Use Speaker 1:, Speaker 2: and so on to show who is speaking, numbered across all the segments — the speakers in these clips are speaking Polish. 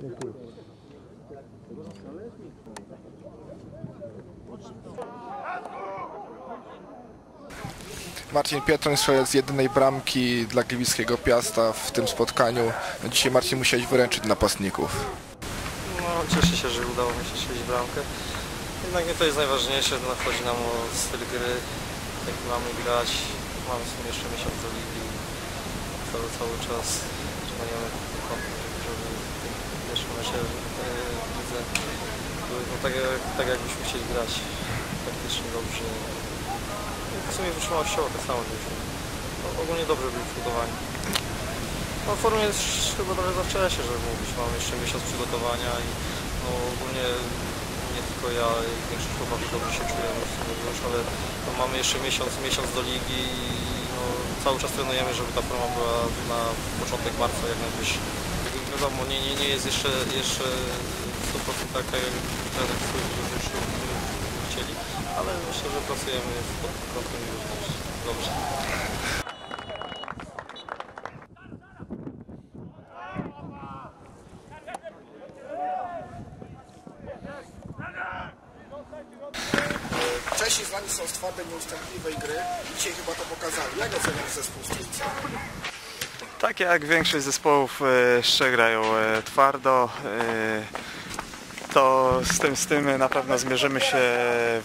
Speaker 1: Dziękuję. Marcin Pietroń, strzelec jedynej bramki dla gliwickiego Piasta w tym spotkaniu. No dzisiaj Marcin musiałeś wyręczyć napastników.
Speaker 2: No, cieszę się, że udało mi się strzelić bramkę. Jednak nie to jest najważniejsze, no, chodzi nam o styl gry, jak mamy grać. Mamy w sumie jeszcze miesiąc do ligi, cały, cały czas trenujemy kątem, żeby, żeby w tym pierwszym meczie e, w lidze były no, tak, tak jakbyśmy chcieli grać. Praktycznie dobrze. No, W sumie wytrzymałościowo tak samo byliśmy. No, ogólnie dobrze byli przygotowani. No formie jest chyba trochę za wcześnie, żeby mówić. Mamy jeszcze miesiąc przygotowania i no ogólnie nie tylko ja, i większość chłopaków dobrze się czujemy już, ale no, mamy jeszcze miesiąc, miesiąc do ligi i no, cały czas trenujemy, żeby ta forma była na początek marca jak najwyższa. Wiadomo, nie, nie, nie jest jeszcze, jeszcze 100% taka, jak trener życzył, chcieli, ale myślę, że pracujemy pod kątem już dobrze.
Speaker 1: Czesi znani są z twardej, nieustępliwej gry. Dzisiaj chyba to pokazali. Jak oceniasz zespół Stryjca?
Speaker 3: Tak jak większość zespołów jeszcze grają e, twardo. e, To z tym, z tym na pewno zmierzymy się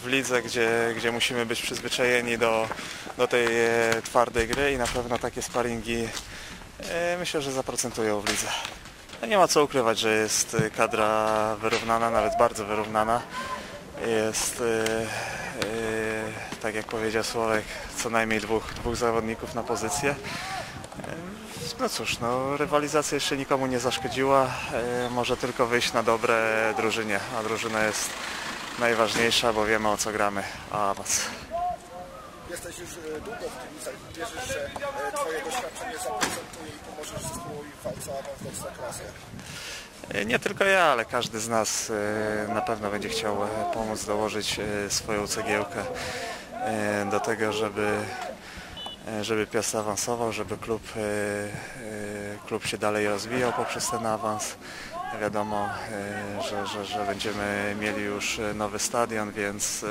Speaker 3: w lidze, gdzie, gdzie musimy być przyzwyczajeni do, do tej e, twardej gry i na pewno takie sparingi myślę, że zaprocentują w lidze. No nie ma co ukrywać, że jest kadra wyrównana, nawet bardzo wyrównana. Jest, tak jak powiedział Słowek, co najmniej dwóch, dwóch zawodników na pozycję. No cóż, no, rywalizacja jeszcze nikomu nie zaszkodziła. E, może tylko wyjść na dobre drużynie, a drużyna jest najważniejsza, bo wiemy o co gramy, a awans.
Speaker 1: Jesteś już e, długo w Gliwicach. Wierzysz, że e, Twoje doświadczenie zaprezentuje i pomożesz zespołowi walce awans do Ekstraklasy?
Speaker 3: E, Nie tylko ja, ale każdy z nas e, na pewno będzie chciał e, pomóc dołożyć swoją cegiełkę do tego, żeby, żeby Piast awansował, żeby klub, klub się dalej rozwijał poprzez ten awans. Wiadomo, że, że, że będziemy mieli już nowy stadion, więc,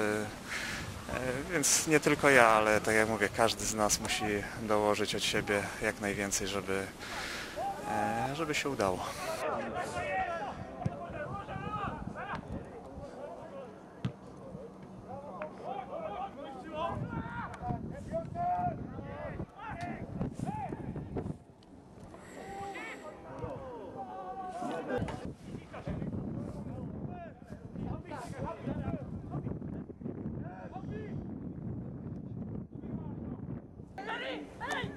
Speaker 3: więc nie tylko ja, ale tak jak mówię, każdy z nas musi dołożyć od siebie jak najwięcej, żeby, e, żeby się udało. Hey!
Speaker 4: Hey!